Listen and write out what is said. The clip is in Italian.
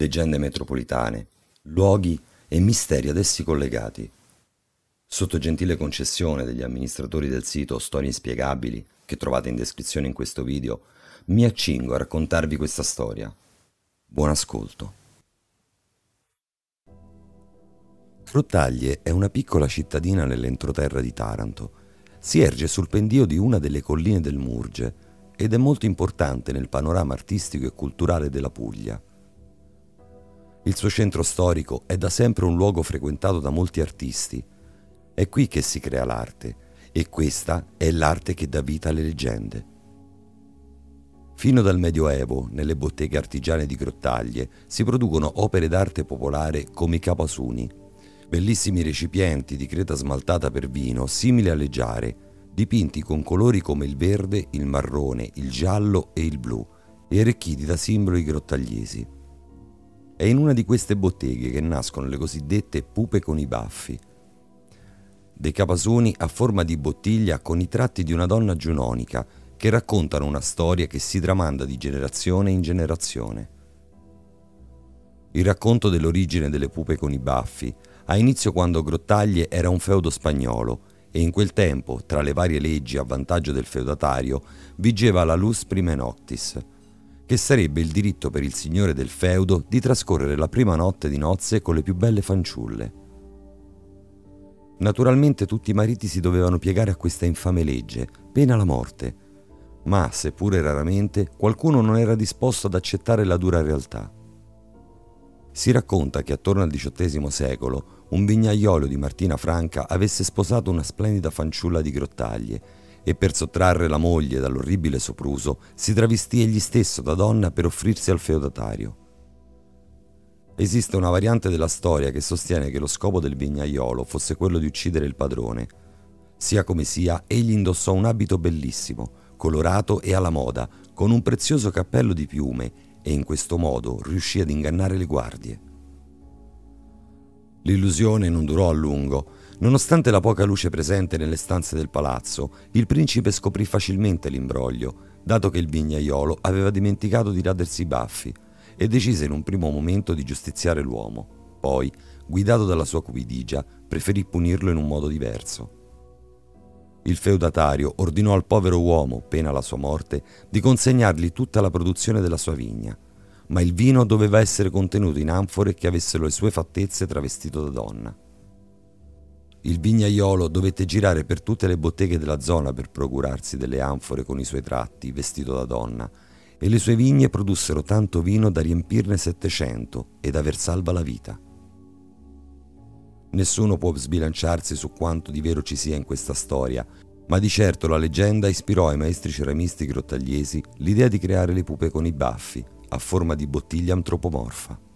leggende metropolitane, luoghi e misteri ad essi collegati. Sotto gentile concessione degli amministratori del sito Storie Inspiegabili, che trovate in descrizione in questo video, mi accingo a raccontarvi questa storia. Buon ascolto. Grottaglie è una piccola cittadina nell'entroterra di Taranto. Si erge sul pendio di una delle colline del Murge ed è molto importante nel panorama artistico e culturale della Puglia. Il suo centro storico è da sempre un luogo frequentato da molti artisti. È qui che si crea l'arte e questa è l'arte che dà vita alle leggende. Fino dal Medioevo, nelle botteghe artigiane di Grottaglie, si producono opere d'arte popolare come i capasuni, bellissimi recipienti di creta smaltata per vino simili alle giare, dipinti con colori come il verde, il marrone, il giallo e il blu, e arricchiti da simboli grottagliesi. È in una di queste botteghe che nascono le cosiddette pupe con i baffi. Dei capasoni a forma di bottiglia con i tratti di una donna giunonica che raccontano una storia che si tramanda di generazione in generazione. Il racconto dell'origine delle pupe con i baffi ha inizio quando Grottaglie era un feudo spagnolo e in quel tempo, tra le varie leggi a vantaggio del feudatario, vigeva la lus prime noctis, che sarebbe il diritto per il signore del feudo di trascorrere la prima notte di nozze con le più belle fanciulle. Naturalmente tutti i mariti si dovevano piegare a questa infame legge, pena la morte, ma, seppure raramente, qualcuno non era disposto ad accettare la dura realtà. Si racconta che attorno al XVIII secolo un vignaiolo di Martina Franca avesse sposato una splendida fanciulla di Grottaglie e per sottrarre la moglie dall'orribile sopruso si travestì egli stesso da donna per offrirsi al feudatario. Esiste una variante della storia che sostiene che lo scopo del vignaiolo fosse quello di uccidere il padrone. Sia come sia, egli indossò un abito bellissimo, colorato e alla moda, con un prezioso cappello di piume e in questo modo riuscì ad ingannare le guardie. L'illusione non durò a lungo Nonostante la poca luce presente nelle stanze del palazzo, il principe scoprì facilmente l'imbroglio, dato che il vignaiolo aveva dimenticato di radersi i baffi e decise in un primo momento di giustiziare l'uomo. Poi, guidato dalla sua cupidigia, preferì punirlo in un modo diverso. Il feudatario ordinò al povero uomo, pena la sua morte, di consegnargli tutta la produzione della sua vigna, ma il vino doveva essere contenuto in anfore che avessero le sue fattezze travestito da donna. Il vignaiolo dovette girare per tutte le botteghe della zona per procurarsi delle anfore con i suoi tratti, vestito da donna, e le sue vigne produssero tanto vino da riempirne 700 ed aver salva la vita. Nessuno può sbilanciarsi su quanto di vero ci sia in questa storia, ma di certo la leggenda ispirò ai maestri ceramisti grottagliesi l'idea di creare le pupe con i baffi, a forma di bottiglia antropomorfa.